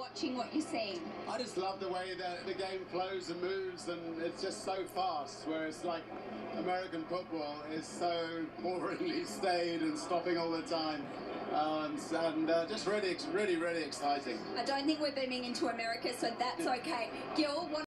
watching what you're seeing? I just love the way that the game flows and moves, and it's just so fast. Whereas, like American football is so boringly staid and stopping all the time, um, and uh, just really, really, really exciting. I don't think we're booming into America, so that's okay. Gil, what